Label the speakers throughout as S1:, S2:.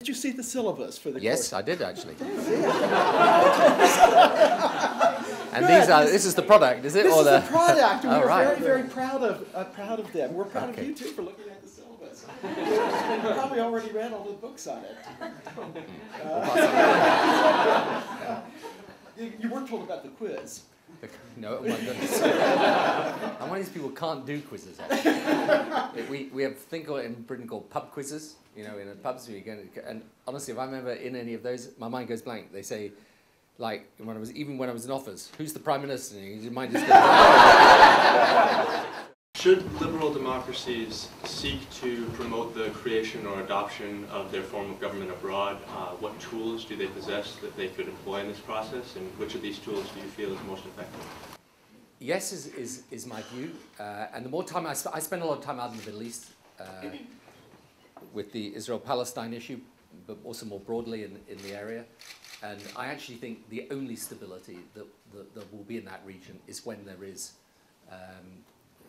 S1: Did you see the syllabus for the quiz?
S2: Yes,
S1: course?
S2: I did actually. and these are this is the product, is it?
S1: This
S2: or
S1: is
S2: the,
S1: the product. and
S2: Oh,
S1: We're
S2: right.
S1: very, very proud of uh, proud of them. We're proud
S2: Okay.
S1: of you too for looking at the syllabus. you probably already read all the books on it. Uh, you, you weren't told about the quiz.
S2: No, oh my goodness. I'm one of these people who can't do quizzes. Actually. we, we have a thing in Britain called pub quizzes. You know, in the pubs we go, and honestly, if I'm ever in any of those, my mind goes blank. They say, like when I was even when I was in office, who's the prime minister? And your mind just goes.
S3: Should liberal democracies seek to promote the creation or adoption of their form of government abroad, uh, what tools do they possess that they could employ in this process, and which of these tools do you feel is most effective?
S2: Yes, is, is, is my view. Uh, and the more time I, sp- I spend a lot of time out in the Middle East uh, with the Israel Palestine issue, but also more broadly in, in the area. And I actually think the only stability that, that, that will be in that region is when there is um,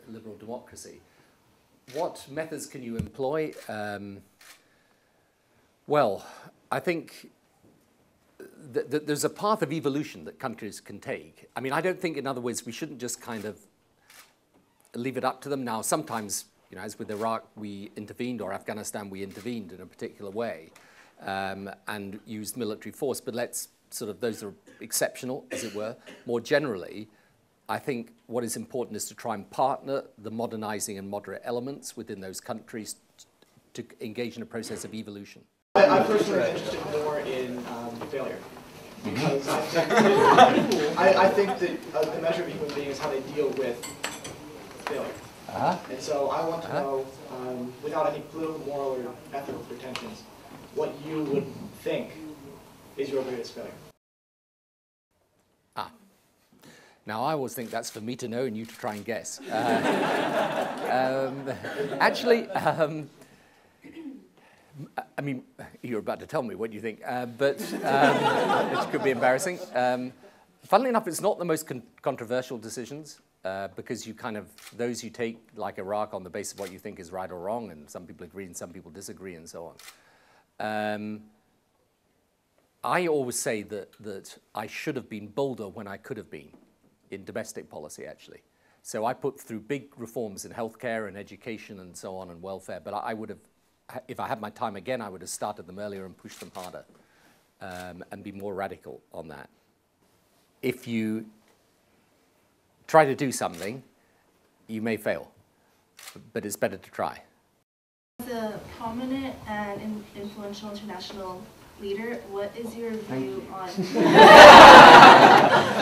S2: liberal democracy. What methods can you employ? Um, well, I think th- th- there's a path of evolution that countries can take. I mean, I don't think, in other words, we shouldn't just kind of leave it up to them. Now, sometimes, you know, as with Iraq, we intervened, or Afghanistan, we intervened in a particular way um, and used military force. But let's sort of, those are exceptional, as it were. More generally, I think what is important is to try and partner the modernizing and moderate elements within those countries to engage in a process of evolution.
S4: I, am personally interested more in um, failure. Because I think, I, think that uh, the measure of human being is how they deal with failure.
S2: Uh-huh.
S4: And so I want to
S2: Uh-huh.
S4: know, um, without any political, moral, or ethical pretensions, what you would think is your greatest failure.
S2: Ah. Now, I always think that's for me to know and you to try and guess. Uh, um, actually, um, I mean, you're about to tell me what you think, uh, but um, which could be embarrassing. Um, funnily enough, it's not the most con- controversial decisions uh, because you kind of, those you take, like Iraq, on the basis of what you think is right or wrong, and some people agree and some people disagree and so on. Um, I always say that, that I should have been bolder when I could have been in domestic policy, actually. So I put through big reforms in healthcare and education and so on and welfare, but I, I would have, if I had my time again, I would have started them earlier and pushed them harder um, and be more radical on that. If you try to do something, you may fail, but it's better to try.
S5: As a prominent and influential international leader, what is your view on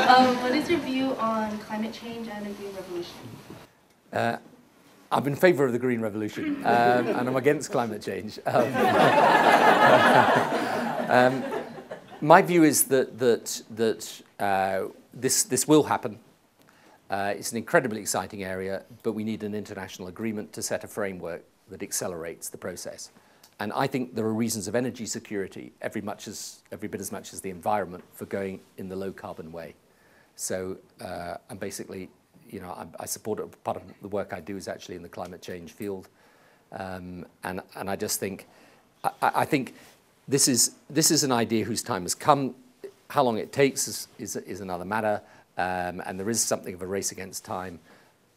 S5: um, what is your view on climate change and the green revolution?
S2: Uh, I'm in favour of the green revolution, um, and I'm against climate change. Um, um, my view is that that that uh, this this will happen. Uh, it's an incredibly exciting area, but we need an international agreement to set a framework that accelerates the process. And I think there are reasons of energy security every much as every bit as much as the environment for going in the low carbon way. So uh, I'm basically, you know, I'm, I support it. Part of the work I do is actually in the climate change field, um, and and I just think, I, I think this is this is an idea whose time has come. How long it takes is is, is another matter, um, and there is something of a race against time.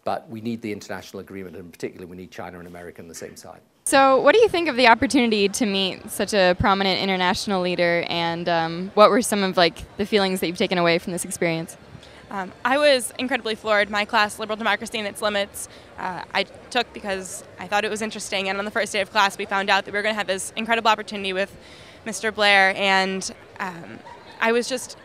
S2: But we need the international agreement, and particularly we need China and America on the same side.
S6: So, what do you think of the opportunity to meet such a prominent international leader, and um, what were some of like the feelings that you've taken away from this experience?
S7: Um, I was incredibly floored. My class, Liberal Democracy and Its Limits, uh, I took because I thought it was interesting. And on the first day of class, we found out that we were going to have this incredible opportunity with Mr. Blair. And um, I was just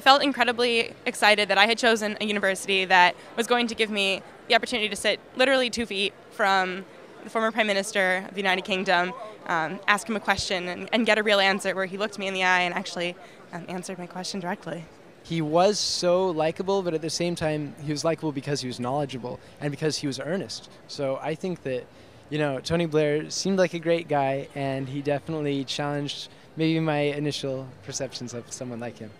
S7: felt incredibly excited that I had chosen a university that was going to give me the opportunity to sit literally two feet from the former Prime Minister of the United Kingdom, um, ask him a question, and, and, get a real answer where he looked me in the eye and actually um, answered my question directly
S8: he was so likable, but at the same time, he was likable because he was knowledgeable and because he was earnest. So I think that, you know, Tony Blair seemed like a great guy, and he definitely challenged maybe my initial perceptions of someone like him.